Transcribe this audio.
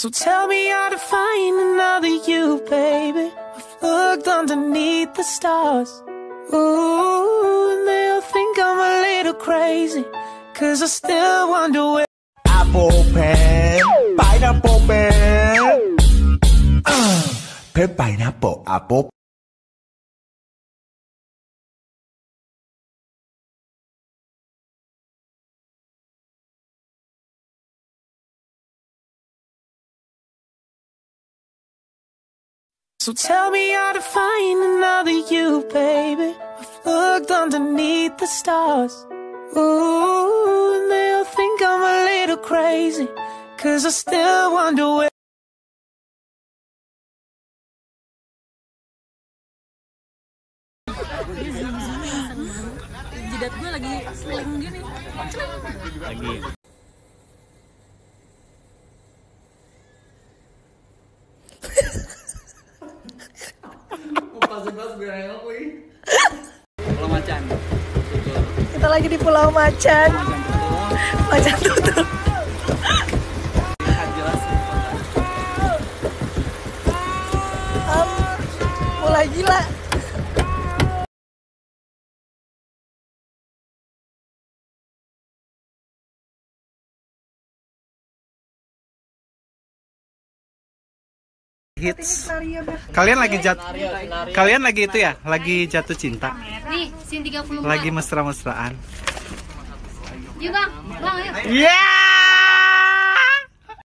So tell me how to find another you, baby. I've looked underneath the stars. Ooh, and they'll think I'm a little crazy. Cause I still wonder where. Apple pen, pineapple pen. Uh, pineapple, apple. So tell me how to find another you, baby. I've looked underneath the stars. Ooh, and they'll think I'm a little crazy. Cause I still wonder where. jidat gue lagi sling gini lagi Pulau Macan. Kita lagi di Pulau Macan. Macan tutup. Lihat jelas Am, mulai gila. Hits. Kalian lagi jat Kalian lagi itu ya? Lagi jatuh cinta. nih sin 30 Lagi mesra-mesraan. yuk bang bang ayo Yeah!